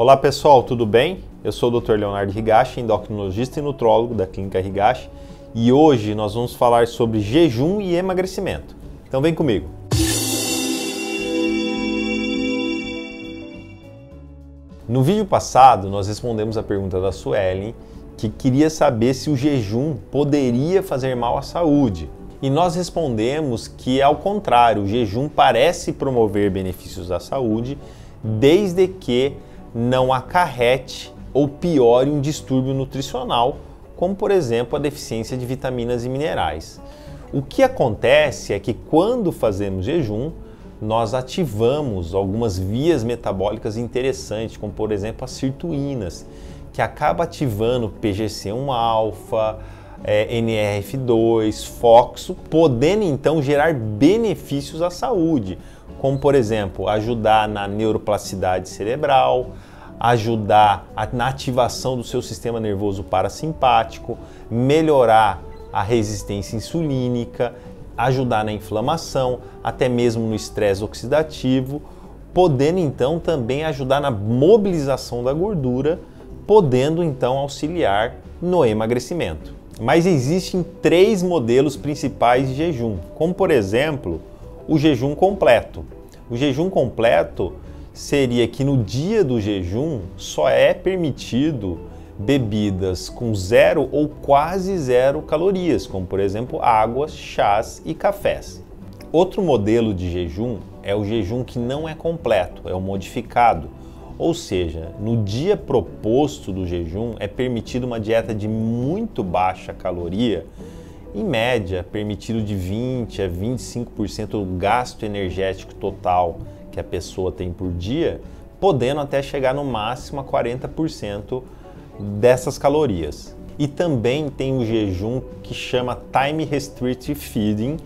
Olá pessoal, tudo bem? Eu sou o Dr. Leonardo Higashi, endocrinologista e nutrólogo da Clínica Higashi, e hoje nós vamos falar sobre jejum e emagrecimento. Então vem comigo. No vídeo passado, nós respondemos a pergunta da Suelen, que queria saber se o jejum poderia fazer mal à saúde. E nós respondemos que, ao contrário, o jejum parece promover benefícios à saúde, desde que não acarrete ou piore um distúrbio nutricional, como por exemplo a deficiência de vitaminas e minerais. O que acontece é que quando fazemos jejum, nós ativamos algumas vias metabólicas interessantes, como por exemplo as sirtuínas, que acaba ativando PGC1-alfa, é, NRF2, FOXO, podendo então gerar benefícios à saúde, como por exemplo ajudar na neuroplasticidade cerebral, ajudar na ativação do seu sistema nervoso parasimpático, melhorar a resistência insulínica, ajudar na inflamação, até mesmo no estresse oxidativo, podendo então também ajudar na mobilização da gordura, podendo então auxiliar no emagrecimento. Mas existem três modelos principais de jejum, como por exemplo o jejum completo. O jejum completo seria que no dia do jejum só é permitido bebidas com zero ou quase zero calorias, como por exemplo águas, chás e cafés. Outro modelo de jejum é o jejum que não é completo, é o modificado. Ou seja, no dia proposto do jejum é permitido uma dieta de muito baixa caloria, em média permitido de 20 a 25% do gasto energético total que a pessoa tem por dia, podendo até chegar no máximo a 40% dessas calorias. E também tem o jejum que chama Time Restricted Feeding,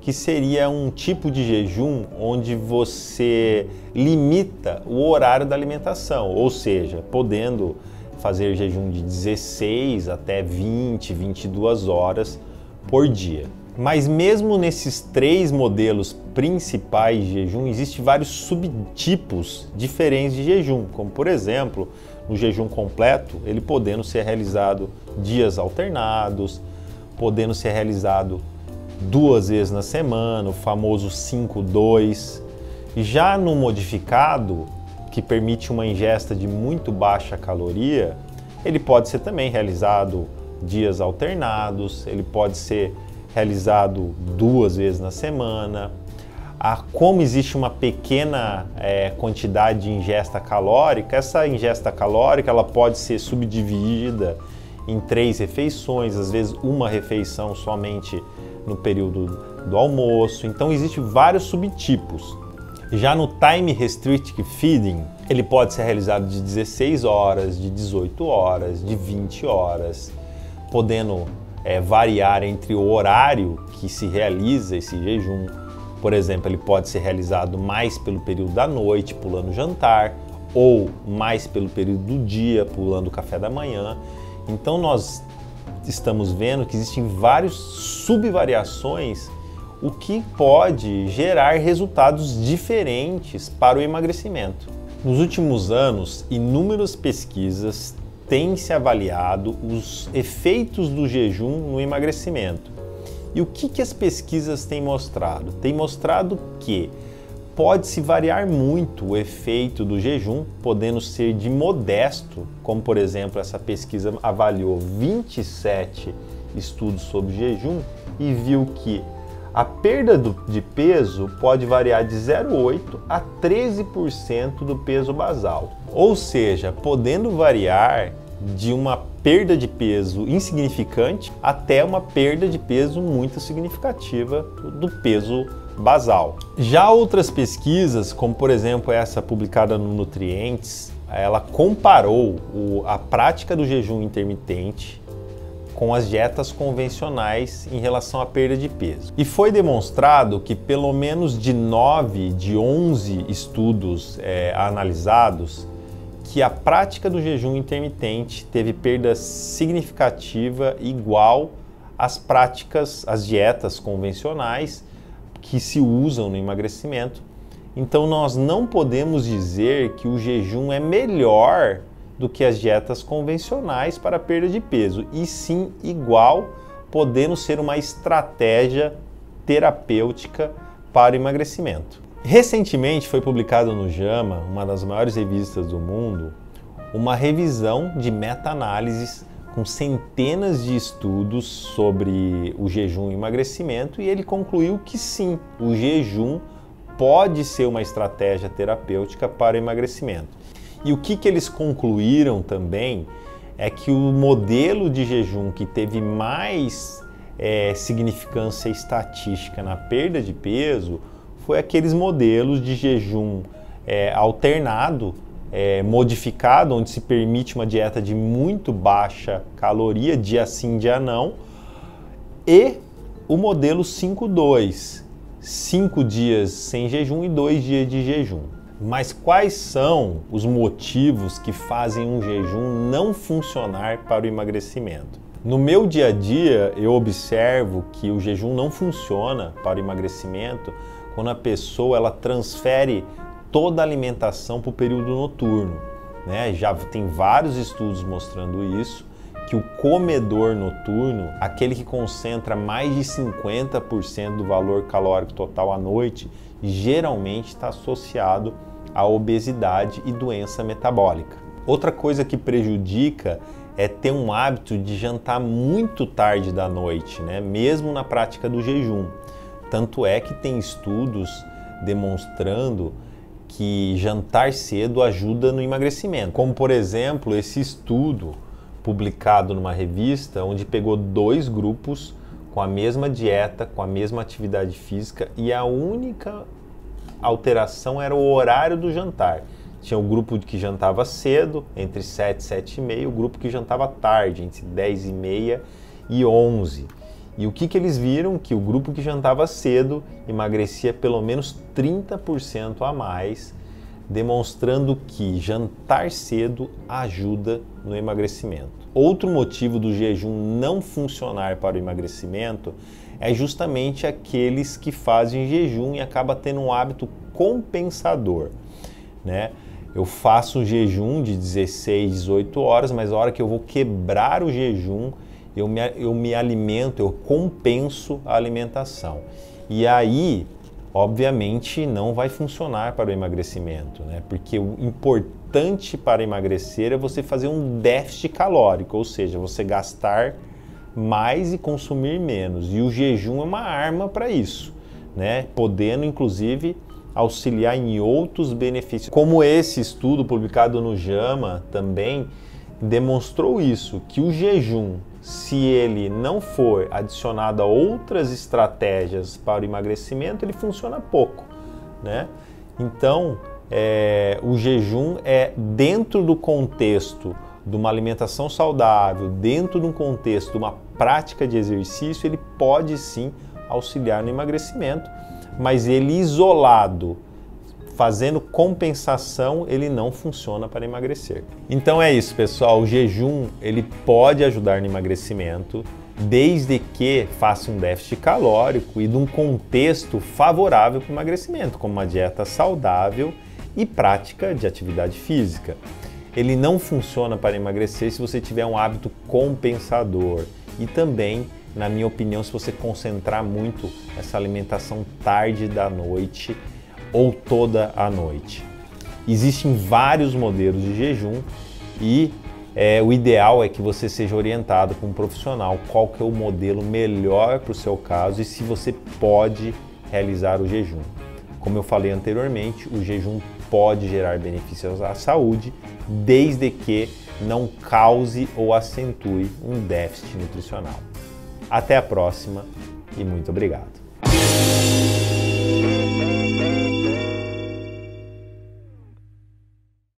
que seria um tipo de jejum onde você limita o horário da alimentação, ou seja, podendo fazer jejum de 16 até 20, 22 horas por dia. Mas mesmo nesses três modelos principais de jejum, existem vários subtipos diferentes de jejum, como por exemplo, no jejum completo, ele podendo ser realizado dias alternados, podendo ser realizado duas vezes na semana, o famoso 5-2. Já no modificado, que permite uma ingesta de muito baixa caloria, ele pode ser também realizado dias alternados, ele pode ser realizado duas vezes na semana. Ah, como existe uma pequena é, quantidade de ingesta calórica, essa ingesta calórica ela pode ser subdividida em três refeições, às vezes uma refeição somente no período do almoço. Então existem vários subtipos. Já no time restricted feeding, ele pode ser realizado de 16 horas, de 18 horas, de 20 horas, podendo é, variar entre o horário que se realiza esse jejum. Por exemplo, ele pode ser realizado mais pelo período da noite, pulando jantar, ou mais pelo período do dia, pulando o café da manhã. Então nós estamos vendo que existem várias subvariações, o que pode gerar resultados diferentes para o emagrecimento. Nos últimos anos, inúmeras pesquisas tem se avaliado os efeitos do jejum no emagrecimento. E o que, que as pesquisas têm mostrado? Tem mostrado que pode-se variar muito o efeito do jejum, podendo ser de modesto, como por exemplo essa pesquisa avaliou 27 estudos sobre jejum e viu que a perda de peso pode variar de 0,8 a 13% do peso basal. Ou seja, podendo variar de uma perda de peso insignificante até uma perda de peso muito significativa do peso basal. Já outras pesquisas, como por exemplo essa publicada no Nutrientes, ela comparou a prática do jejum intermitente com as dietas convencionais em relação à perda de peso. E foi demonstrado que pelo menos de 9 de 11 estudos é, analisados, que a prática do jejum intermitente teve perda significativa igual às práticas, às dietas convencionais que se usam no emagrecimento Então nós não podemos dizer que o jejum é melhor do que as dietas convencionais para perda de peso, e sim igual, podendo ser uma estratégia terapêutica para o emagrecimento. Recentemente foi publicado no JAMA, uma das maiores revistas do mundo, uma revisão de meta-análises com centenas de estudos sobre o jejum e emagrecimento e ele concluiu que sim, o jejum pode ser uma estratégia terapêutica para o emagrecimento. E o que, que eles concluíram também é que o modelo de jejum que teve mais é, significância estatística na perda de peso foi aqueles modelos de jejum é, alternado, é, modificado, onde se permite uma dieta de muito baixa caloria, dia sim, dia não, e o modelo 5-2, 5 dias sem jejum e 2 dias de jejum. Mas quais são os motivos que fazem um jejum não funcionar para o emagrecimento? No meu dia a dia, eu observo que o jejum não funciona para o emagrecimento quando a pessoa ela transfere toda a alimentação para o período noturno. Né? Já tem vários estudos mostrando isso, que o comedor noturno, aquele que concentra mais de 50% do valor calórico total à noite, geralmente está associado à obesidade e doença metabólica. Outra coisa que prejudica é ter um hábito de jantar muito tarde da noite, né? mesmo na prática do jejum. Tanto é que tem estudos demonstrando que jantar cedo ajuda no emagrecimento. Como, por exemplo, esse estudo publicado numa revista onde pegou dois grupos com a mesma dieta, com a mesma atividade física e a única alteração era o horário do jantar. Tinha o grupo que jantava cedo, entre 7 e 7 e meia, o grupo que jantava tarde, entre 10 e meia e 11. E o que, que eles viram? Que o grupo que jantava cedo emagrecia pelo menos 30% a mais, demonstrando que jantar cedo ajuda no emagrecimento. Outro motivo do jejum não funcionar para o emagrecimento é justamente aqueles que fazem jejum e acaba tendo um hábito compensador, né? Eu faço um jejum de 16, 18 horas, mas a hora que eu vou quebrar o jejum, eu me, eu me alimento, eu compenso a alimentação. E aí, obviamente, não vai funcionar para o emagrecimento, né? Porque o importante para emagrecer é você fazer um déficit calórico, ou seja, você gastar mais e consumir menos. E o jejum é uma arma para isso, né? Podendo, inclusive, auxiliar em outros benefícios. Como esse estudo publicado no JAMA também demonstrou isso, que o jejum se ele não for adicionado a outras estratégias para o emagrecimento, ele funciona pouco, né? Então, é, o jejum é dentro do contexto de uma alimentação saudável, dentro de um contexto de uma prática de exercício, ele pode sim auxiliar no emagrecimento, mas ele isolado fazendo compensação, ele não funciona para emagrecer. Então é isso, pessoal. O jejum ele pode ajudar no emagrecimento, desde que faça um déficit calórico e num contexto favorável para o emagrecimento, como uma dieta saudável e prática de atividade física. Ele não funciona para emagrecer se você tiver um hábito compensador e também, na minha opinião, se você concentrar muito essa alimentação tarde da noite ou toda a noite. Existem vários modelos de jejum e é, o ideal é que você seja orientado com um profissional qual que é o modelo melhor para o seu caso e se você pode realizar o jejum. Como eu falei anteriormente, o jejum pode gerar benefícios à saúde, desde que não cause ou acentue um déficit nutricional. Até a próxima e muito obrigado.